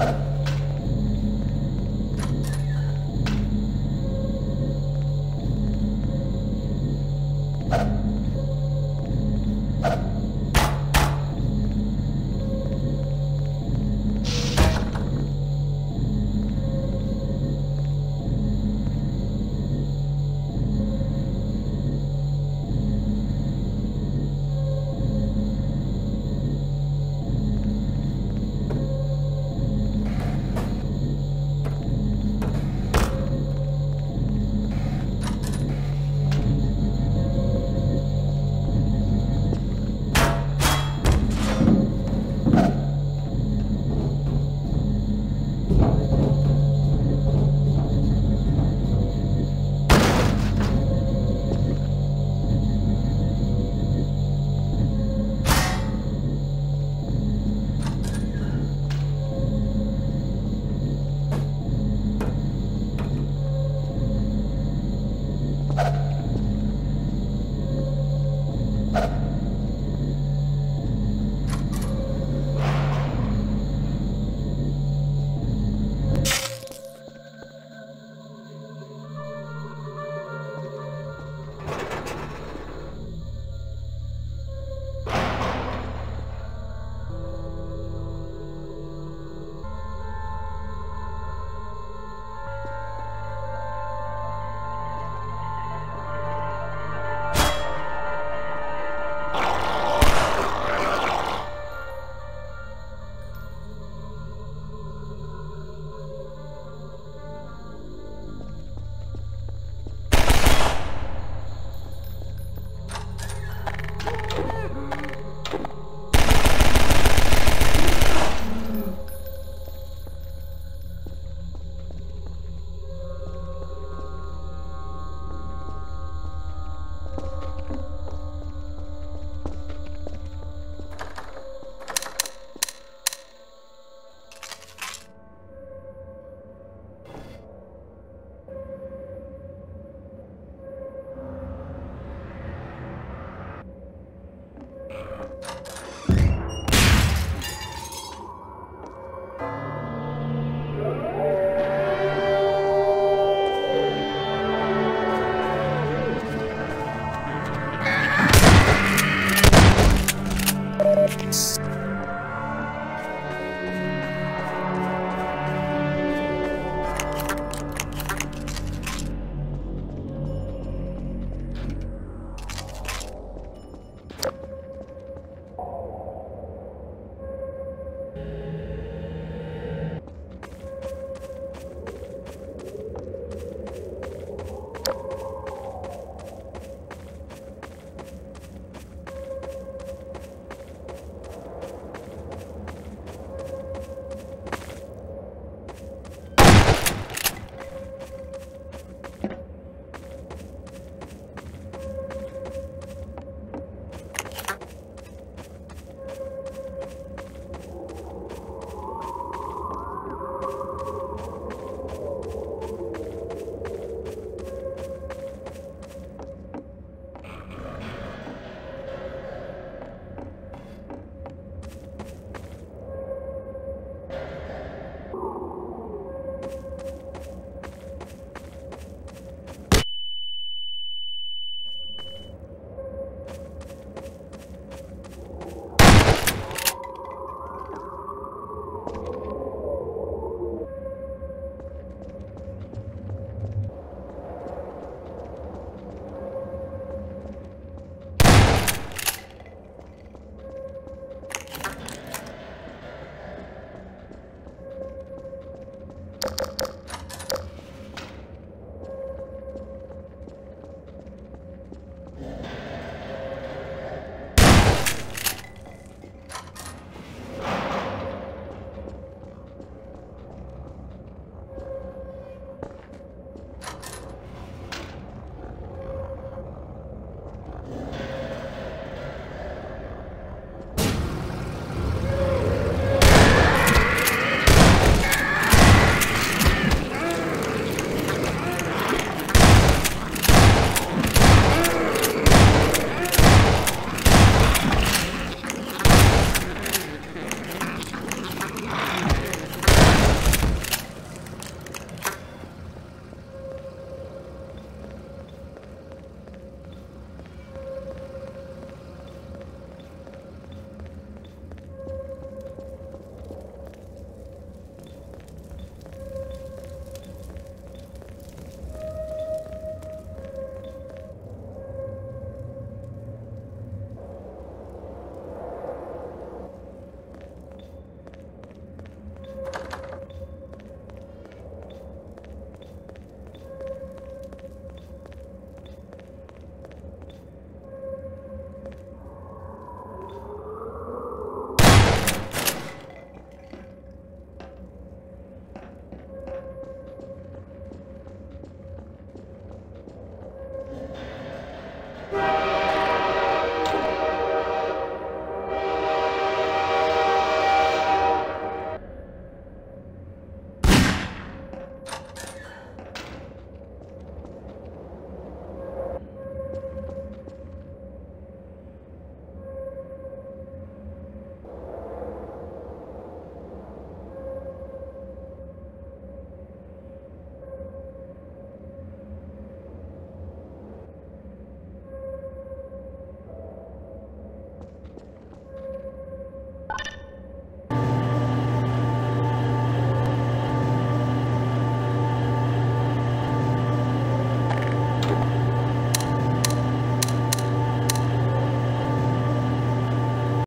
you.